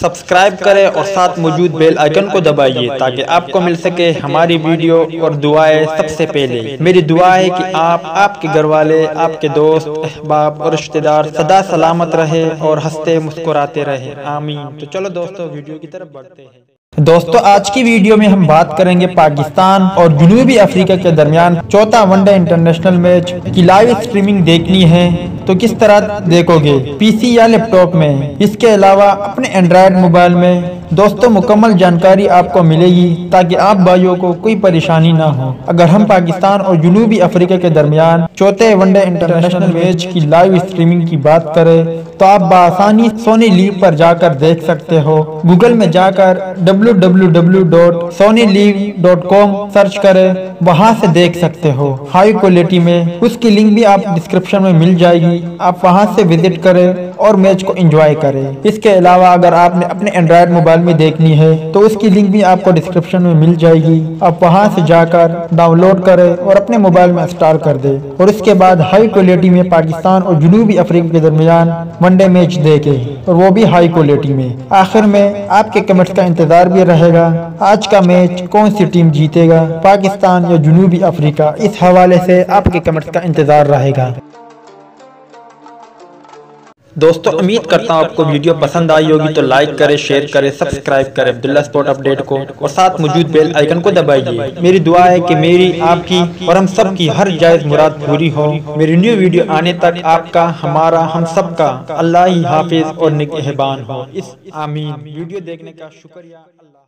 Subscribe کریں اور ساتھ موجود بیل آئیکن کو دبائیے تاکہ آپ کو مل سکے ہماری ویڈیو اور دعائیں سب سے پہلے۔ میری دعا ہے کہ آپ آپ کے گھر والے آپ کے دوست احباب اور رشتہ دار صدا سلامت رہے اور ہنستے مسکراتے رہے۔ آمین۔ تو چلو دوستو ویڈیو کی طرف بڑھتے ہیں۔ دوستو آج کی ویڈیو میں ہم بات کریں گے پاکستان اور جنوبی افریقہ کے درمیان چوتھا ون ڈے انٹرنیشنل میچ کی لائیو سٹریمنگ دیکھنی ہے۔ تو کس طرح دیکھو گے؟ پی سی یا لیپ ٹاپ میں؟ اس کے علاوہ اپنے اینڈرائڈ موبائل میں دوستو، مکمل جانکاری آپ کو ملے گی تاکہ آپ بھائیوں کو کوئی پریشانی نہ ہو۔ اگر ہم پاکستان اور جنوبی افریقہ کے درمیان چوتھے ون ڈے انٹرنیشنل میچ کی لائیو سٹریمنگ کی بات کریں، تو آپ بآسانی سونی لیو پر جا کر دیکھ سکتے ہو۔ گوگل میں جا کر www.sonylive.com سرچ کریں، وہاں سے دیکھ سکتے ہو۔ ہائی کوالٹی میں اس کی لنک بھی آپ ڈسکرپشن میں مل جائے گی۔ آپ وہاں سے وزٹ کریں اور میچ کو انجوائے کریں۔ اس کے علاوہ اگر آپ نے اپنے اینڈرائڈ موبائل میں دیکھنی ہے، تو اس کی لنک بھی آپ کو ڈسکرپشن میں مل جائے گی۔ آپ وہاں سے جا کر ڈاؤن لوڈ کریں اور اپنے موبائل میں انسٹال کر دیں۔ اور اس کے بعد ہائی کوالٹی میں پاکستان اور جنوبی افریقہ کے درمیان ون ڈے میچ دیکھیں۔ اور وہ بھی ہائی کوالٹی میں۔ آخر میں آپ کے کمنٹس کا انتظار بھی رہے گا۔ آج کا میچ کون سی ٹیم جیتے گا؟ پاکستان یا جنوبی افریقہ؟ اس حوالے سے آپ کے کمنٹس کا انتظار رہے گا۔ دوستو امید کرتا ہوں آپ کو ویڈیو پسند آئی ہوگی تو لائک کرے شیئر کرے سبسکرائب کرے عبداللہ سپورٹ اپڈیٹ کو اور ساتھ موجود بیل آئیکن کو دبائیے۔ میری دعا ہے کہ میری آپ کی اور ہم سب کی ہر جائز مراد پوری ہو۔ میری نیو ویڈیو آنے تک آپ کا ہمارا ہم سب کا اللہ ہی حافظ اور نگہبان ہو۔ اس آمین۔ ویڈیو دیکھنے کا شکریہ۔ اللہ